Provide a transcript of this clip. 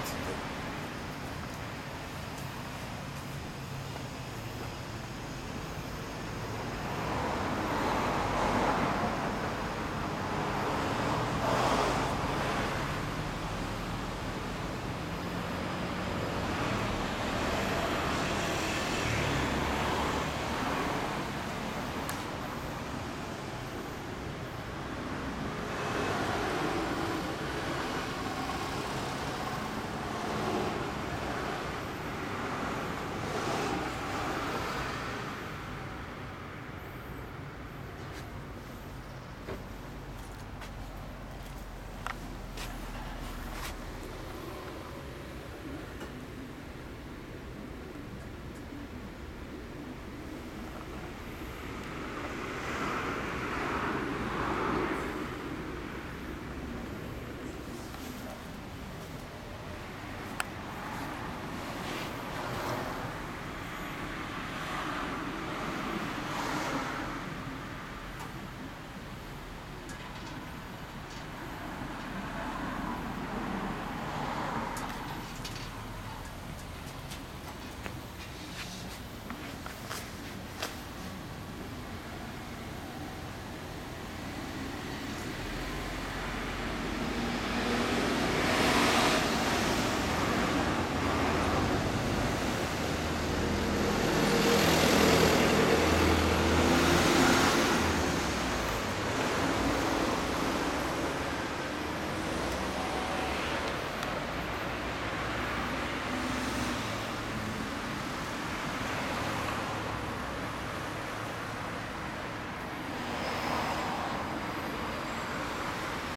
つって。